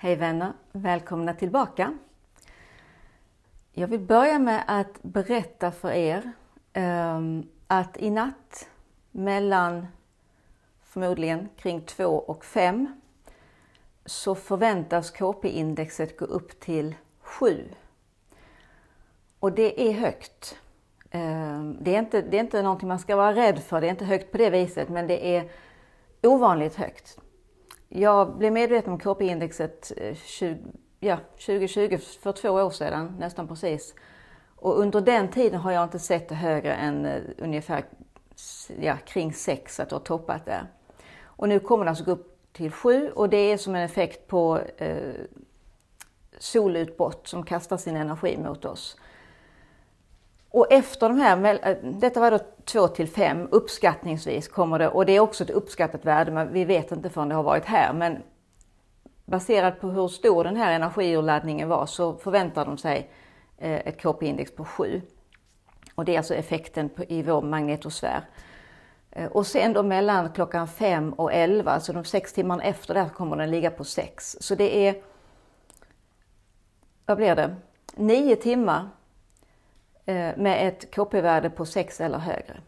Hej vänner! Välkomna tillbaka! Jag vill börja med att berätta för er ehm, att i natt mellan förmodligen kring 2 och 5 så förväntas KP-indexet gå upp till 7. Och det är högt. Ehm, det är, inte, det är inte någonting man ska vara rädd för, det är inte högt på det viset, men det är ovanligt högt. Jag blev medveten om KP-indexet 20, eh, ja, 2020, för två år sedan, nästan precis. Och under den tiden har jag inte sett det högre än eh, ungefär ja, kring 6, att det har toppat där. Och nu kommer det alltså gå upp till 7 och det är som en effekt på eh, solutbrott som kastar sin energi mot oss. Och efter de här, eh, detta var då 2 till 5 uppskattningsvis kommer det, och det är också ett uppskattat värde, men vi vet inte förrän det har varit här. Men baserat på hur stor den här energiurladdningen var så förväntar de sig eh, ett KP-index på 7. Och det är alltså effekten i vår magnetosfär. Eh, och sen då mellan klockan 5 och 11, alltså de sex timmarna efter där kommer den ligga på 6. Så det är, vad blir det, 9 timmar Eh, med ett KP-värde på 6 eller högre.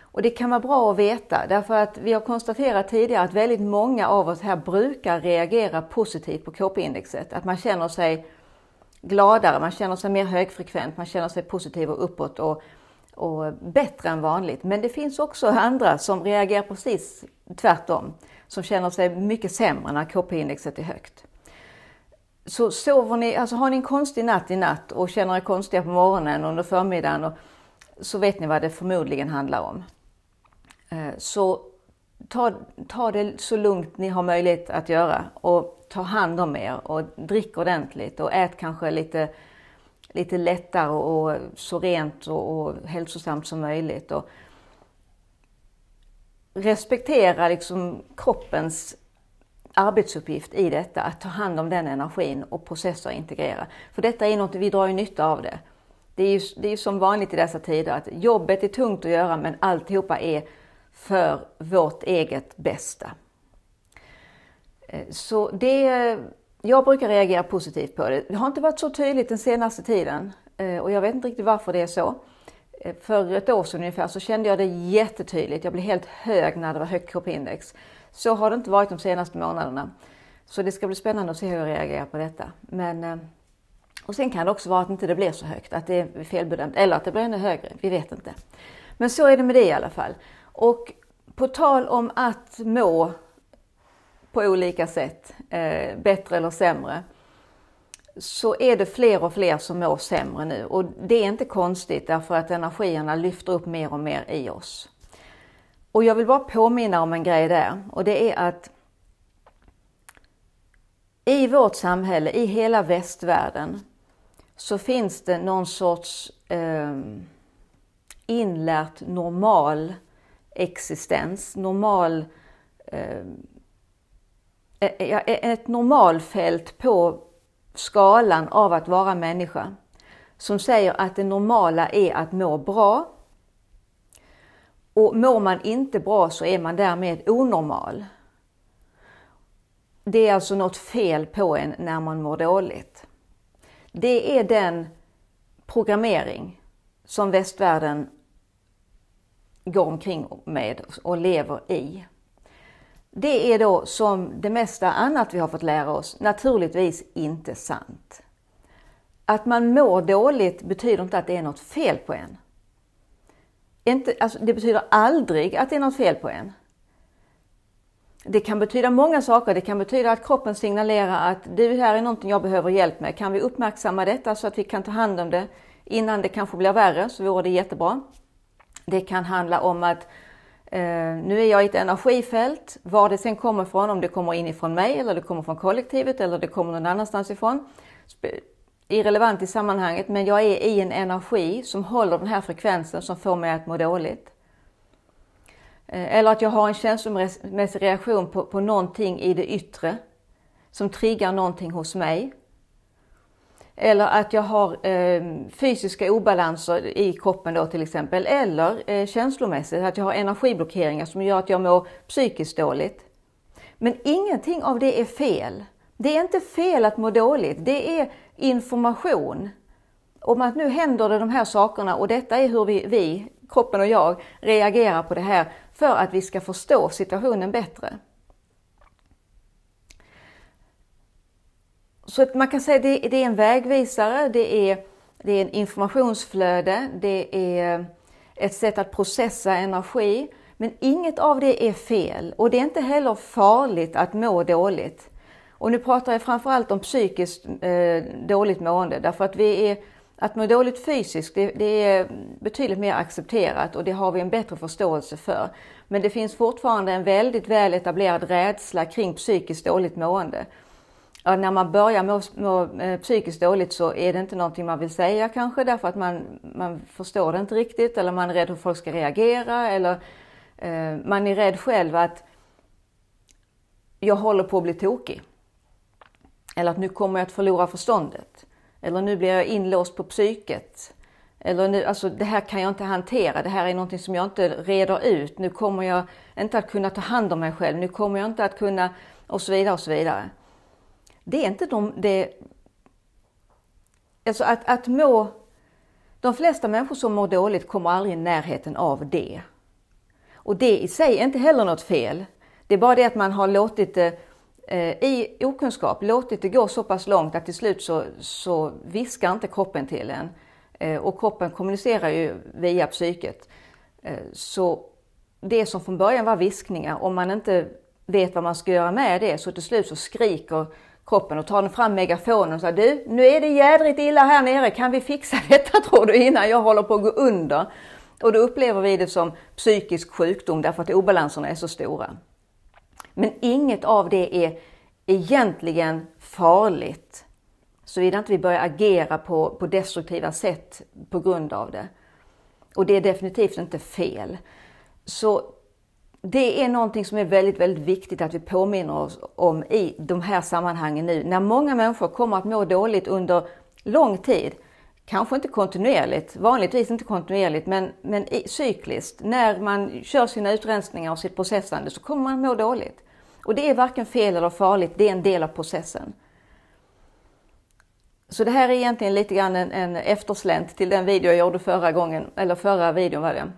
Och det kan vara bra att veta därför att vi har konstaterat tidigare att väldigt många av oss här brukar reagera positivt på KP-indexet. Att man känner sig gladare, man känner sig mer högfrekvent, man känner sig positiv och uppåt och, och bättre än vanligt. Men det finns också andra som reagerar precis tvärtom, som känner sig mycket sämre när KP-indexet är högt. Så sover ni, alltså har ni en konstig natt i natt och känner er konstiga på morgonen under förmiddagen och, så vet ni vad det förmodligen handlar om. Eh, så ta, ta det så lugnt ni har möjlighet att göra och ta hand om er och drick ordentligt och ät kanske lite, lite lättare och så rent och, och hälsosamt som möjligt. Och respektera liksom kroppens arbetsuppgift i detta, att ta hand om den energin och processa och integrera. För detta är något, vi drar ju nytta av det. Det är ju det är som vanligt i dessa tider att jobbet är tungt att göra men alltihopa är för vårt eget bästa. Eh, så det, jag brukar reagera positivt på det. Det har inte varit så tydligt den senaste tiden eh, och jag vet inte riktigt varför det är så. Eh, för ett år sedan ungefär så kände jag det jättetydligt. Jag blev helt hög när det var högt kroppindex. Så har det inte varit de senaste månaderna. Så det ska bli spännande att se hur jag reagerar på detta. Men, eh, och sen kan det också vara att inte det blir så högt, att det är felbedömt, eller att det blir ännu högre, vi vet inte. Men så är det med det i alla fall. Och på tal om att må på olika sätt, eh, bättre eller sämre, så är det fler och fler som mår sämre nu. Och det är inte konstigt därför att energierna lyfter upp mer och mer i oss. Och jag vill bara påminna om en grej där och det är att i vårt samhälle, i hela västvärlden, så finns det någon sorts eh, inlärt normal existens, normal, eh, ett normalfält på skalan av att vara människa som säger att det normala är att må bra och mår man inte bra så är man därmed onormal. Det är alltså något fel på en när man mår dåligt. Det är den programmering som västvärlden går omkring med och lever i. Det är då som det mesta annat vi har fått lära oss naturligtvis inte sant. Att man mår dåligt betyder inte att det är något fel på en. Inte, alltså, det betyder aldrig att det är något fel på en. Det kan betyda många saker. Det kan betyda att kroppen signalerar att det här är någonting jag behöver hjälp med. Kan vi uppmärksamma detta så att vi kan ta hand om det innan det kanske blir värre så vore det jättebra. Det kan handla om att Eh, nu är jag i ett energifält. Var det sen kommer ifrån, om det kommer inifrån mig eller det kommer från kollektivet eller det kommer någon annanstans ifrån irrelevant i sammanhanget, men jag är i en energi som håller den här frekvensen som får mig att må dåligt. Eh, eller att jag har en känslomässig reaktion på, på någonting i det yttre som triggar någonting hos mig. Eller att jag har eh, fysiska obalanser i kroppen då till exempel. Eller eh, känslomässigt, att jag har energiblockeringar som gör att jag mår psykiskt dåligt. Men ingenting av det är fel. Det är inte fel att må dåligt, det är information om att nu händer det de här sakerna och detta är hur vi, vi, kroppen och jag, reagerar på det här för att vi ska förstå situationen bättre. Så att man kan säga att det, det är en vägvisare, det är, det är en informationsflöde, det är ett sätt att processa energi. Men inget av det är fel och det är inte heller farligt att må dåligt. Och nu pratar jag framförallt om psykiskt eh, dåligt mående därför att vi är, att må dåligt fysiskt det, det, är betydligt mer accepterat och det har vi en bättre förståelse för. Men det finns fortfarande en väldigt väl etablerad rädsla kring psykiskt dåligt mående. Ja, när man börjar må, må eh, psykiskt dåligt så är det inte någonting man vill säga kanske därför att man, man förstår det inte riktigt eller man är rädd hur folk ska reagera eller eh, man är rädd själv att jag håller på att bli tokig. Eller att nu kommer jag att förlora förståndet. Eller nu blir jag inlåst på psyket. Eller nu, alltså det här kan jag inte hantera, det här är någonting som jag inte reder ut. Nu kommer jag inte att kunna ta hand om mig själv, nu kommer jag inte att kunna och så vidare och så vidare. Det är inte de, det, alltså att, att må, de flesta människor som mår dåligt kommer aldrig i närheten av det. Och det i sig är inte heller något fel. Det är bara det att man har låtit det eh, i okunskap, låtit det gå så pass långt att till slut så, så viskar inte kroppen till en. Eh, och kroppen kommunicerar ju via psyket. Eh, så det som från början var viskningar, om man inte vet vad man ska göra med det så till slut så skriker kroppen och tar fram megafonen och säger du, nu är det jädrigt illa här nere, kan vi fixa detta tror du innan jag håller på att gå under? Och då upplever vi det som psykisk sjukdom därför att obalanserna är så stora. Men inget av det är egentligen farligt. Såvida inte vi börjar agera på, på destruktiva sätt på grund av det. Och det är definitivt inte fel. Så det är någonting som är väldigt, väldigt viktigt att vi påminner oss om i de här sammanhangen nu. När många människor kommer att må dåligt under lång tid, kanske inte kontinuerligt, vanligtvis inte kontinuerligt, men, men cykliskt. När man kör sina utrensningar och sitt processande så kommer man må dåligt. Och det är varken fel eller farligt, det är en del av processen. Så det här är egentligen lite grann en, en efterslänt till den video jag gjorde förra gången, eller förra videon var det,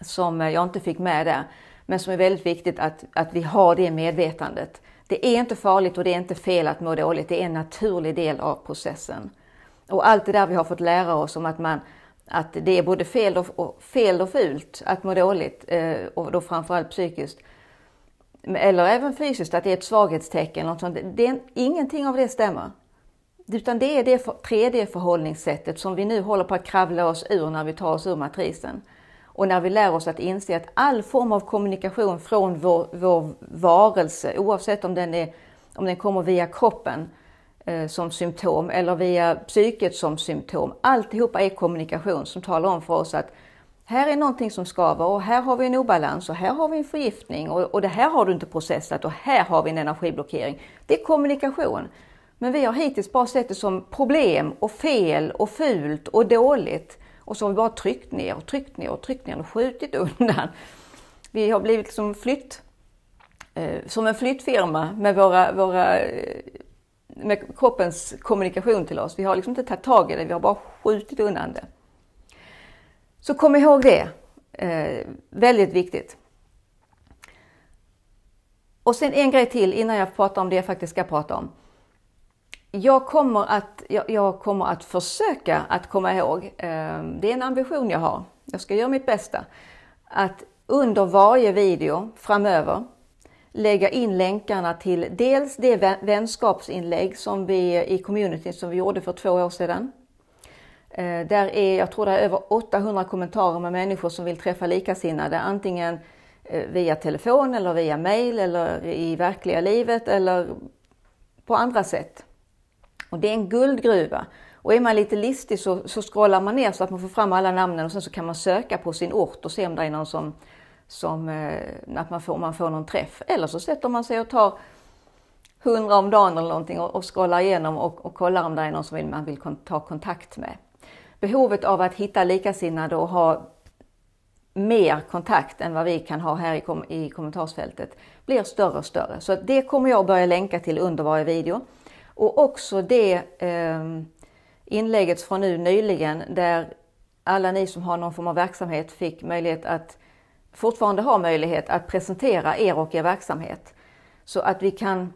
som jag inte fick med där men som är väldigt viktigt att, att vi har det medvetandet. Det är inte farligt och det är inte fel att må dåligt, det är en naturlig del av processen. Och allt det där vi har fått lära oss om att, man, att det är både fel och, och, fel och fult att må dåligt, eh, och då framförallt psykiskt, eller även fysiskt, att det är ett svaghetstecken. Något sånt. Det är, ingenting av det stämmer. Utan det är det 3D-förhållningssättet som vi nu håller på att kravla oss ur när vi tar oss ur matrisen. Och när vi lär oss att inse att all form av kommunikation från vår, vår varelse, oavsett om den, är, om den kommer via kroppen eh, som symptom eller via psyket som symptom, alltihopa är kommunikation som talar om för oss att här är någonting som skaver och här har vi en obalans och här har vi en förgiftning och, och det här har du inte processat och här har vi en energiblockering. Det är kommunikation. Men vi har hittills bara sett det som problem och fel och fult och dåligt. Och så har vi bara tryckt ner och tryckt ner och tryckt ner och skjutit undan. Vi har blivit som flytt, eh, som en flyttfirma med våra, våra eh, med kroppens kommunikation till oss. Vi har liksom inte tagit tag i det, vi har bara skjutit undan det. Så kom ihåg det, eh, väldigt viktigt. Och sen en grej till innan jag pratar om det jag faktiskt ska prata om jag kommer, att, jag, jag, kommer att försöka att komma ihåg, eh, det är en ambition jag har, jag ska göra mitt bästa, att under varje video framöver lägga in länkarna till dels det vänskapsinlägg som vi i communityn som vi gjorde för två år sedan. Eh, där är, jag tror det är över 800 kommentarer med människor som vill träffa likasinnade, antingen eh, via telefon eller via mail eller i verkliga livet eller på andra sätt. Och det är en guldgruva. Och är man lite listig så, så scrollar man ner så att man får fram alla namnen och sen så kan man söka på sin ort och se om det är någon som, som eh, att man får, man får någon träff. Eller så sätter man sig och tar hundra om dagen eller någonting och, och scrollar igenom och, och kollar om det är någon som vill, man vill ta kontakt med. Behovet av att hitta likasinnade och ha mer kontakt än vad vi kan ha här i, kom i kommentarsfältet blir större och större. Så det kommer jag börja länka till under varje video. Och också det eh, inlägget från nu nyligen där alla ni som har någon form av verksamhet fick möjlighet att fortfarande ha möjlighet att presentera er och er verksamhet. Så att vi kan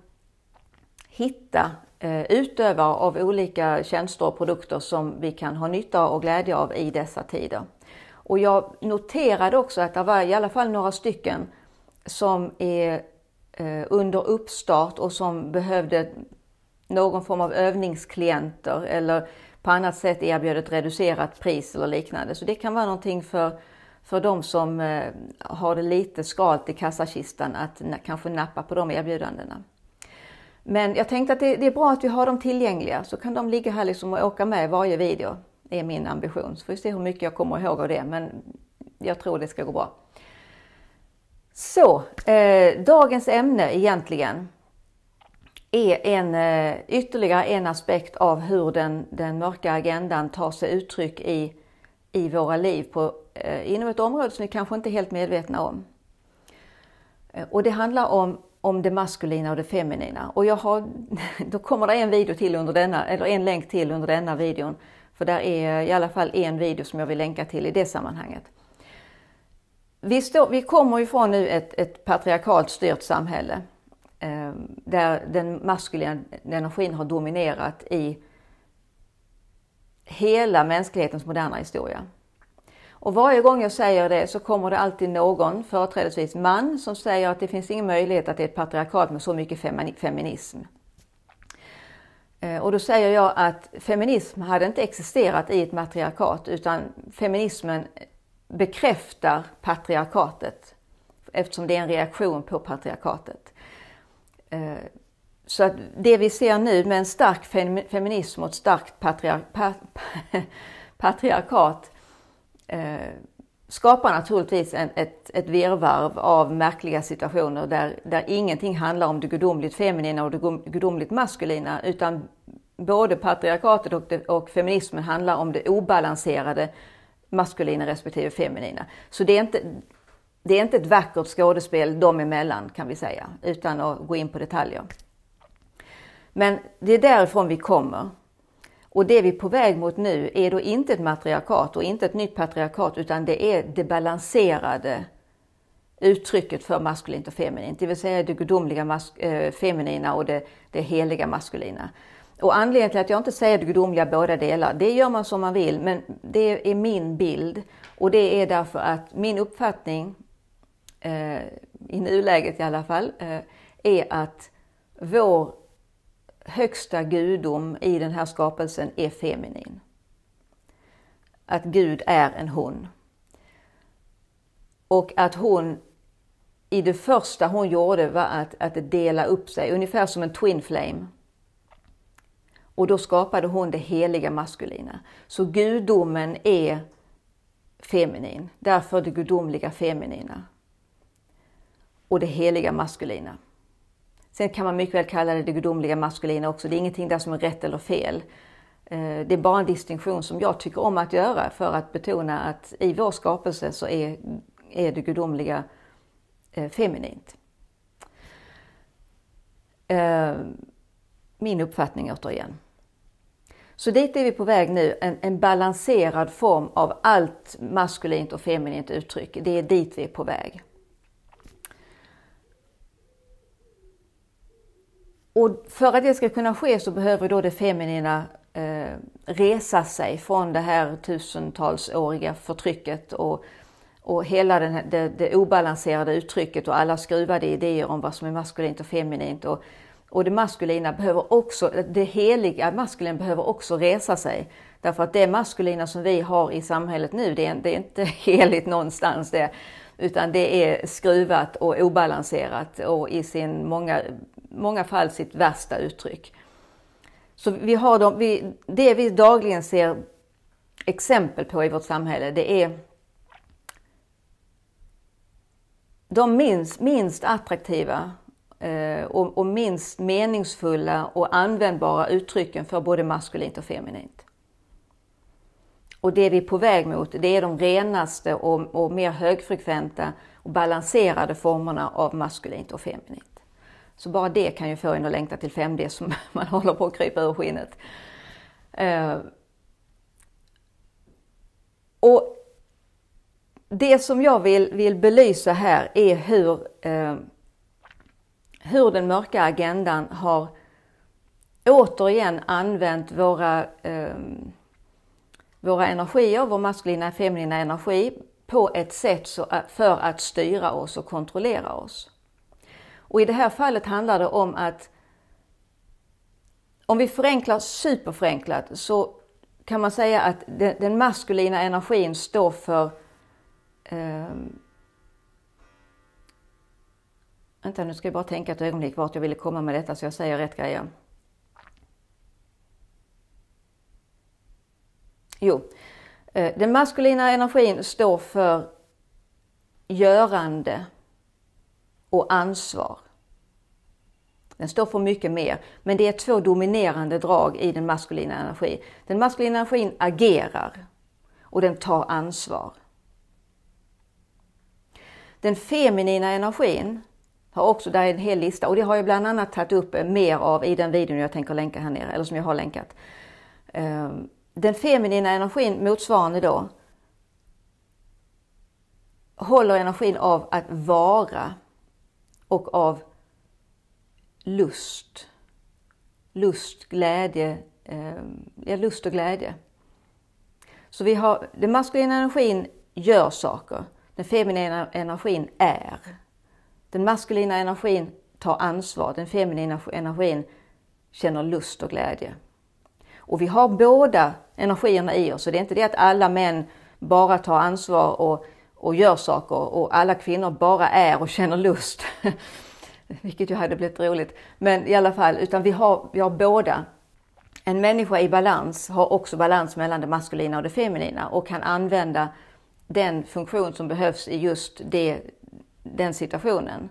hitta eh, utövare av olika tjänster och produkter som vi kan ha nytta och glädje av i dessa tider. Och jag noterade också att det var i alla fall några stycken som är eh, under uppstart och som behövde någon form av övningsklienter eller på annat sätt erbjöd ett reducerat pris eller liknande. Så det kan vara någonting för, för de som eh, har det lite skalt i kassakistan att kanske nappa på de erbjudandena. Men jag tänkte att det, det, är bra att vi har dem tillgängliga så kan de ligga här liksom och åka med i varje video. Det är min ambition. Så får vi se hur mycket jag kommer ihåg av det men jag tror det ska gå bra. Så, eh, dagens ämne egentligen är en, eh, ytterligare en aspekt av hur den, den mörka agendan tar sig uttryck i, i våra liv på, eh, inom ett område som vi kanske inte är helt medvetna om. Eh, och det handlar om, om det maskulina och det feminina. Och jag har, då kommer det en video till under denna, eller en länk till under denna videon. För där är i alla fall en video som jag vill länka till i det sammanhanget. Vi, står, vi kommer ifrån nu ett, ett patriarkalt styrt samhälle Ehm, där den maskulina energin har dominerat i hela mänsklighetens moderna historia. Och varje gång jag säger det så kommer det alltid någon, företrädesvis man, som säger att det finns ingen möjlighet att det är ett patriarkat med så mycket feminism. Ehm, och då säger jag att feminism hade inte existerat i ett matriarkat utan feminismen bekräftar patriarkatet eftersom det är en reaktion på patriarkatet. Eh, så att det vi ser nu med en stark feminism och ett starkt patriar patriarkat eh, skapar naturligtvis en, ett, ett virrvarr av märkliga situationer där, där ingenting handlar om det gudomligt feminina och det gudomligt maskulina utan både patriarkatet och, det, och feminismen handlar om det obalanserade maskulina respektive feminina. Så det är inte, det är inte ett vackert skådespel dem emellan kan vi säga, utan att gå in på detaljer. Men det är därifrån vi kommer. Och det vi är på väg mot nu är då inte ett matriarkat och inte ett nytt patriarkat utan det är det balanserade uttrycket för maskulint och feminint, det vill säga det gudomliga äh, feminina och det, det heliga maskulina. Och anledningen till att jag inte säger det gudomliga båda delar, det gör man som man vill, men det är min bild. Och det är därför att min uppfattning, eh, i nuläget i alla fall, eh, är att vår högsta gudom i den här skapelsen är feminin. Att Gud är en hon. Och att hon i det första hon gjorde var att, att dela upp sig, ungefär som en twin flame. Och då skapade hon det heliga maskulina. Så gudomen är feminin, därför det gudomliga feminina. Och det heliga maskulina. Sen kan man mycket väl kalla det det gudomliga maskulina också. Det är ingenting där som är rätt eller fel. Eh, det är bara en distinktion som jag tycker om att göra för att betona att i vår skapelse så är, är det gudomliga eh, feminint. Eh, min uppfattning återigen. Så dit är vi på väg nu, en, en, balanserad form av allt maskulint och feminint uttryck. Det är dit vi är på väg. Och för att det ska kunna ske så behöver då det feminina eh, resa sig från det här tusentalsåriga förtrycket och, och hela den här, det, det obalanserade uttrycket och alla skruvade idéer om vad som är maskulint och feminint. Och, och det maskulina behöver också, det heliga maskulina behöver också resa sig. Därför att det maskulina som vi har i samhället nu, det är, det är inte heligt någonstans det. Utan det är skruvat och obalanserat och i sin många, många fall sitt värsta uttryck. Så vi har de, vi, det vi dagligen ser exempel på i vårt samhälle, det är de minst, minst attraktiva Eh, och, och minst meningsfulla och användbara uttrycken för både maskulint och feminint. Och det vi är på väg mot, det är de renaste och, och mer högfrekventa och balanserade formerna av maskulint och feminint. Så bara det kan ju få en att längta till 5D som man håller på att krypa ur skinnet. Eh, och det som jag vill, vill belysa här är hur, eh, hur den mörka agendan har återigen använt våra, eh, våra energier, vår maskulina och feminina energi på ett sätt så, för att styra oss och kontrollera oss. Och i det här fallet handlar det om att om vi förenklar superförenklat så kan man säga att den, maskulina energin står för eh, Vänta nu ska jag bara tänka ett ögonblick vart jag ville komma med detta så jag säger rätt grejer. Jo, eh, den maskulina energin står för görande och ansvar. Den står för mycket mer, men det är två dominerande drag i den maskulina energin. Den maskulina energin agerar och den tar ansvar. Den feminina energin har också, där är en hel lista och det har jag bland annat tagit upp eh, mer av i den videon jag tänker länka här nere, eller som jag har länkat. Ehm, den feminina energin motsvarande då håller energin av att vara och av lust. Lust, glädje, eh, ja, lust och glädje. Så vi har, den maskulina energin gör saker, den feminina energin är. Den maskulina energin tar ansvar, den feminina energin känner lust och glädje. Och vi har båda energierna i oss, så det är inte det att alla män bara tar ansvar och, och gör saker och alla kvinnor bara är och känner lust. vilket ju hade blivit roligt. Men i alla fall, utan vi har, vi har båda. En människa i balans har också balans mellan det maskulina och det feminina och kan använda den funktion som behövs i just det, den situationen.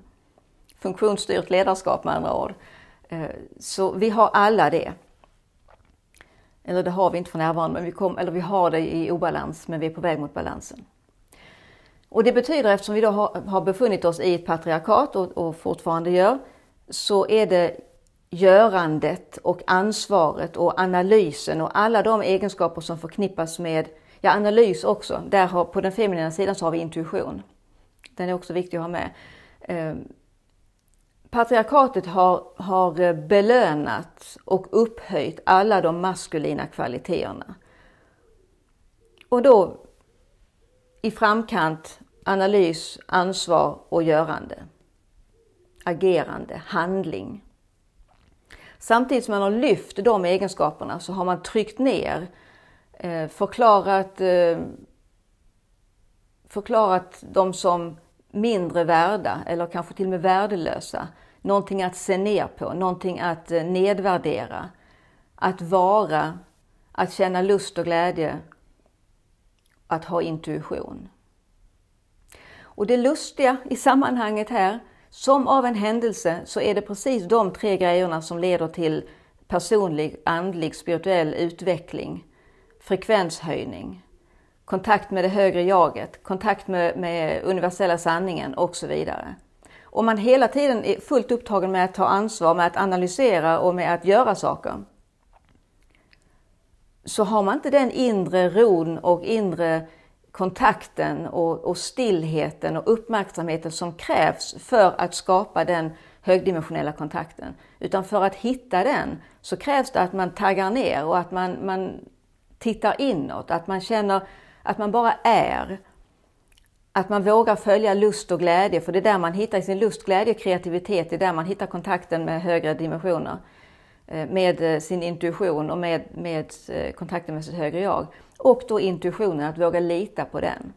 Funktionsstyrt ledarskap med andra ord. Eh, så vi har alla det. Eller det har vi inte för närvarande, men vi, kom, eller vi har det i obalans, men vi är på väg mot balansen. Och det betyder, eftersom vi då har, har befunnit oss i ett patriarkat och, och fortfarande gör, så är det görandet och ansvaret och analysen och alla de egenskaper som förknippas med, ja analys också, där har, på den feminina sidan så har vi intuition. Den är också viktig att ha med. Eh, patriarkatet har, har belönat och upphöjt alla de maskulina kvaliteterna. Och då i framkant analys, ansvar och görande. Agerande, handling. Samtidigt som man har lyft de egenskaperna så har man tryckt ner, eh, förklarat, eh, förklarat dem som mindre värda eller kanske till och med värdelösa. Någonting att se ner på, någonting att eh, nedvärdera. Att vara, att känna lust och glädje, att ha intuition. Och det lustiga i sammanhanget här, som av en händelse, så är det precis de tre grejerna som leder till personlig, andlig, spirituell utveckling, frekvenshöjning, kontakt med det högre jaget, kontakt med, med universella sanningen och så vidare. Om man hela tiden är fullt upptagen med att ta ansvar, med att analysera och med att göra saker, så har man inte den inre ron och inre kontakten och, och stillheten och uppmärksamheten som krävs för att skapa den högdimensionella kontakten. Utan för att hitta den så krävs det att man taggar ner och att man, man tittar inåt, att man känner att man bara är. Att man vågar följa lust och glädje, för det är där man hittar sin lust, glädje och kreativitet, det är där man hittar kontakten med högre dimensioner. Eh, med eh, sin intuition och med, med eh, kontakten med sitt högre jag. Och då intuitionen, att våga lita på den.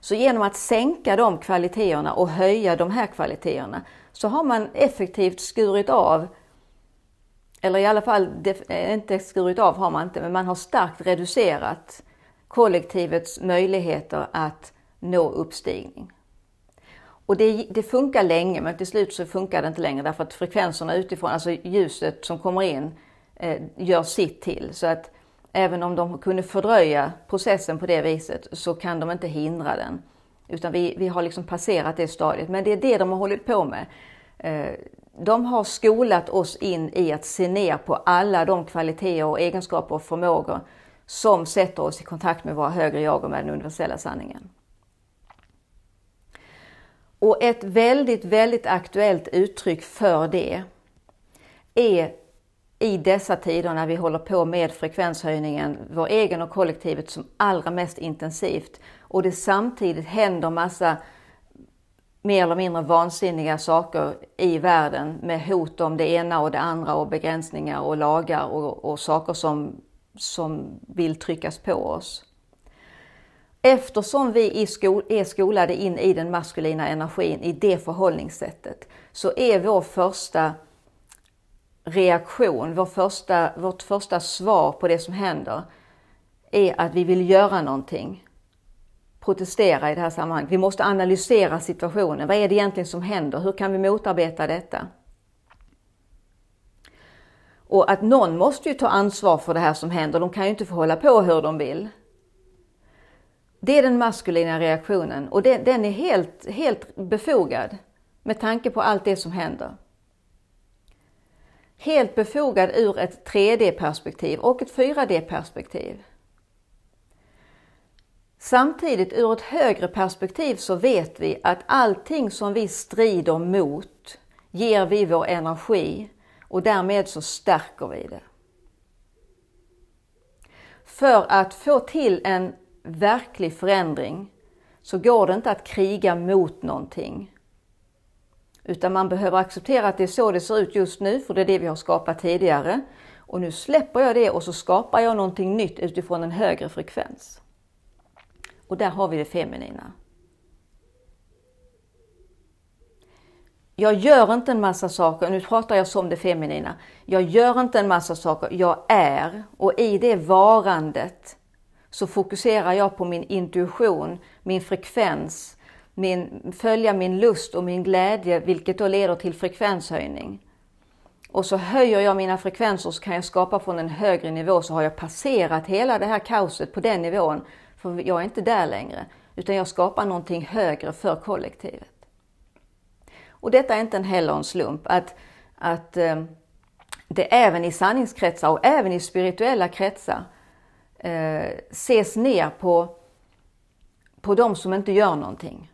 Så genom att sänka de kvaliteterna och höja de här kvaliteterna så har man effektivt skurit av, eller i alla fall inte skurit av har man inte, men man har starkt reducerat kollektivets möjligheter att nå uppstigning. Och det, det, funkar länge men till slut så funkar det inte längre därför att frekvenserna utifrån, alltså ljuset som kommer in, eh, gör sitt till. Så att Även om de kunde fördröja processen på det viset så kan de inte hindra den. Utan vi, vi har liksom passerat det stadiet. Men det är det de har hållit på med. Eh, de har skolat oss in i att se ner på alla de kvaliteter och egenskaper och förmågor som sätter oss i kontakt med våra högre jag och med den universella sanningen. Och ett väldigt, väldigt aktuellt uttryck för det är i dessa tider när vi håller på med frekvenshöjningen, vår egen och kollektivet som allra mest intensivt och det samtidigt händer massa mer eller mindre vansinniga saker i världen med hot om det ena och det andra och begränsningar och lagar och, och saker som, som vill tryckas på oss. Eftersom vi är skolade in i den maskulina energin, i det förhållningssättet, så är vår första reaktion, vår första, vårt första svar på det som händer, är att vi vill göra någonting. Protestera i det här sammanhanget. Vi måste analysera situationen. Vad är det egentligen som händer? Hur kan vi motarbeta detta? Och att någon måste ju ta ansvar för det här som händer. De kan ju inte få hålla på hur de vill. Det är den maskulina reaktionen och den, är helt, helt befogad med tanke på allt det som händer. Helt befogad ur ett 3D-perspektiv och ett 4D-perspektiv. Samtidigt ur ett högre perspektiv så vet vi att allting som vi strider mot ger vi vår energi och därmed så stärker vi det. För att få till en verklig förändring så går det inte att kriga mot någonting. Utan man behöver acceptera att det är så det ser ut just nu, för det är det vi har skapat tidigare. Och nu släpper jag det och så skapar jag någonting nytt utifrån en högre frekvens. Och där har vi det feminina. Jag gör inte en massa saker, nu pratar jag som det feminina. Jag gör inte en massa saker, jag är. Och i det varandet så fokuserar jag på min intuition, min frekvens, min, följa min lust och min glädje, vilket då leder till frekvenshöjning. Och så höjer jag mina frekvenser så kan jag skapa från en högre nivå så har jag passerat hela det här kaoset på den nivån. För jag är inte där längre, utan jag skapar någonting högre för kollektivet. Och detta är inte heller en slump att, att eh, det även i sanningskretsar och även i spirituella kretsar eh, ses ner på, på de som inte gör någonting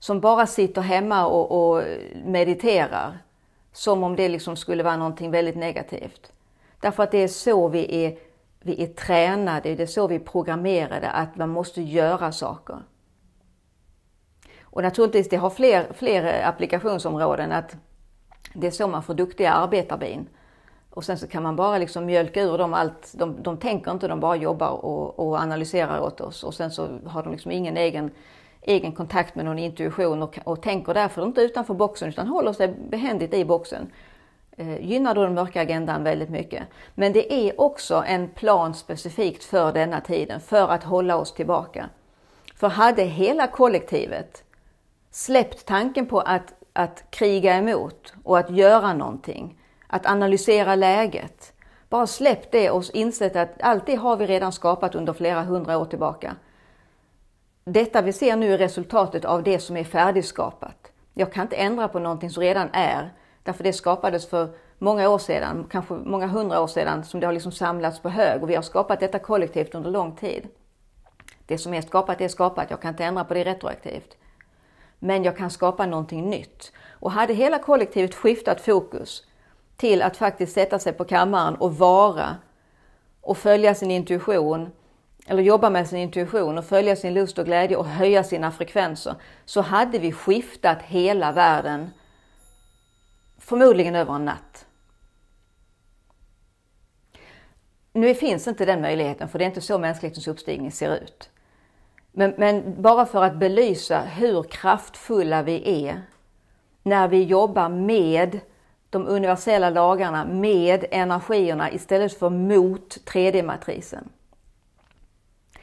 som bara sitter hemma och, och mediterar som om det liksom skulle vara någonting väldigt negativt. Därför att det är så vi är, vi är tränade, det är så vi är programmerade att man måste göra saker. Och naturligtvis, det har fler, fler applikationsområden att det är så man får duktiga arbetarbin. Och sen så kan man bara liksom mjölka ur dem allt. De, de tänker inte, de bara jobbar och, och analyserar åt oss. Och sen så har de liksom ingen egen egen kontakt med någon intuition och, och tänker därför inte utanför boxen utan håller sig behändigt i boxen. Eh, gynnar då den mörka agendan väldigt mycket. Men det är också en plan specifikt för denna tiden, för att hålla oss tillbaka. För hade hela kollektivet släppt tanken på att, att kriga emot och att göra någonting, att analysera läget, bara släpp det och insett att allt det har vi redan skapat under flera hundra år tillbaka detta vi ser nu är resultatet av det som är färdigskapat. Jag kan inte ändra på någonting som redan är, därför det skapades för många år sedan, kanske många hundra år sedan, som det har liksom samlats på hög och vi har skapat detta kollektivt under lång tid. Det som är skapat är skapat, jag kan inte ändra på det retroaktivt. Men jag kan skapa någonting nytt. Och hade hela kollektivet skiftat fokus till att faktiskt sätta sig på kammaren och vara och följa sin intuition eller jobba med sin intuition och följa sin lust och glädje och höja sina frekvenser, så hade vi skiftat hela världen förmodligen över en natt. Nu finns inte den möjligheten, för det är inte så mänsklighetens uppstigning ser ut. Men, men, bara för att belysa hur kraftfulla vi är när vi jobbar med de universella lagarna, med energierna istället för mot 3D-matrisen.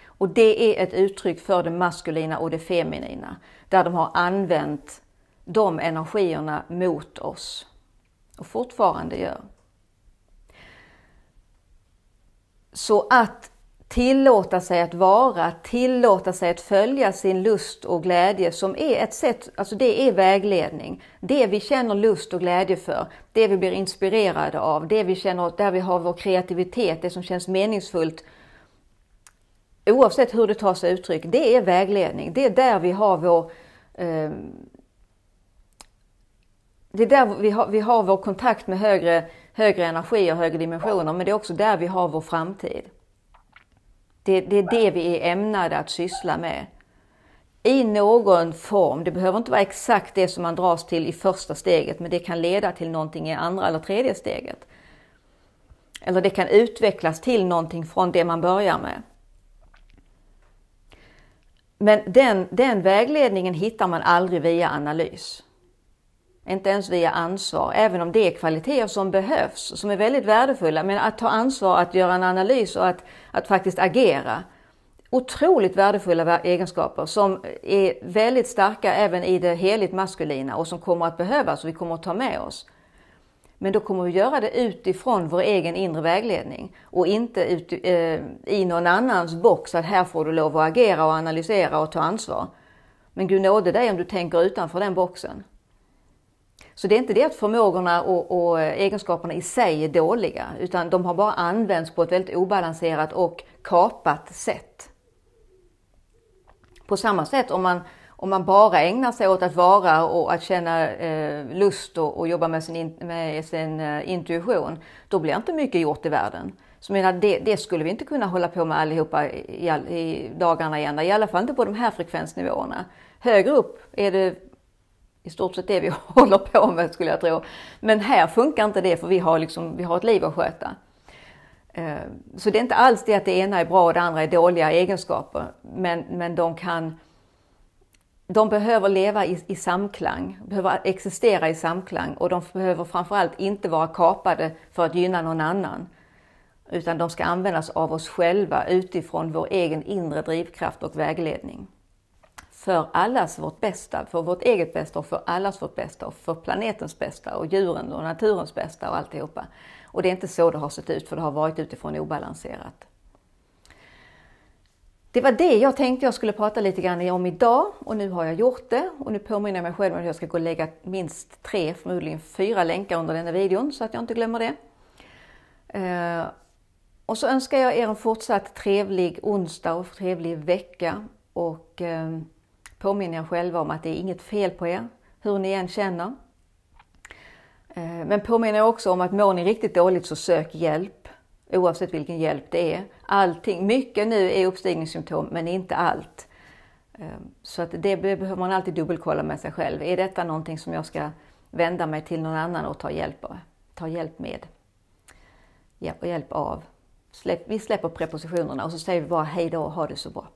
Och det är ett uttryck för det maskulina och det feminina, där de har använt de energierna mot oss och fortfarande gör. Så att tillåta sig att vara, tillåta sig att följa sin lust och glädje som är ett sätt, alltså det är vägledning. Det vi känner lust och glädje för, det vi blir inspirerade av, det vi känner, där vi har vår kreativitet, det som känns meningsfullt. Oavsett hur det tar sig uttryck, det är vägledning. Det är där vi har vår eh, det är där vi har, vi har vår kontakt med högre, högre energi och högre dimensioner, men det är också där vi har vår framtid. Det, det, är det vi är ämnade att syssla med. I någon form. Det behöver inte vara exakt det som man dras till i första steget, men det kan leda till någonting i andra eller tredje steget. Eller det kan utvecklas till någonting från det man börjar med. Men den, den vägledningen hittar man aldrig via analys. Inte ens via ansvar, även om det är kvaliteter som behövs, som är väldigt värdefulla. Men att ta ansvar, att göra en analys och att, att faktiskt agera. Otroligt värdefulla egenskaper som är väldigt starka även i det heligt maskulina och som kommer att behövas och vi kommer att ta med oss. Men då kommer vi göra det utifrån vår egen inre vägledning och inte ut, eh, i någon annans box att här får du lov att agera och analysera och ta ansvar. Men Gud nåde dig om du tänker utanför den boxen. Så det är inte det att förmågorna och, och, egenskaperna i sig är dåliga, utan de har bara använts på ett väldigt obalanserat och kapat sätt. På samma sätt om man, om man bara ägnar sig åt att vara och att känna eh, lust och, och, jobba med sin, med sin eh, intuition, då blir inte mycket gjort i världen. Så menar, det, det, skulle vi inte kunna hålla på med allihopa i, i dagarna igen, i alla fall inte på de här frekvensnivåerna. Högre upp är det i stort sett det vi håller på med skulle jag tro. Men här funkar inte det för vi har, liksom, vi har ett liv att sköta. Eh, så det är inte alls det att det ena är bra och det andra är dåliga egenskaper. Men, men de kan de behöver leva i, i samklang, behöver existera i samklang och de behöver framförallt inte vara kapade för att gynna någon annan. Utan de ska användas av oss själva utifrån vår egen inre drivkraft och vägledning för allas vårt bästa, för vårt eget bästa och för allas vårt bästa och för planetens bästa och djuren och naturens bästa och alltihopa. Och det är inte så det har sett ut för det har varit utifrån obalanserat. Det var det jag tänkte jag skulle prata lite grann om idag och nu har jag gjort det och nu påminner jag mig själv om att jag ska gå och lägga minst tre, förmodligen fyra länkar under denna videon så att jag inte glömmer det. Eh, och så önskar jag er en fortsatt trevlig onsdag och trevlig vecka och eh, påminner er själva om att det är inget fel på er, hur ni än känner. Eh, men påminner också om att mår ni riktigt dåligt så sök hjälp, oavsett vilken hjälp det är. Allting, mycket nu är uppstigningssymptom, men inte allt. Eh, så att det behöver man alltid dubbelkolla med sig själv. Är detta någonting som jag ska vända mig till någon annan och ta hjälp, ta hjälp med? Ja, och hjälp av. vi släpper prepositionerna och så säger vi bara hej då och ha det så bra.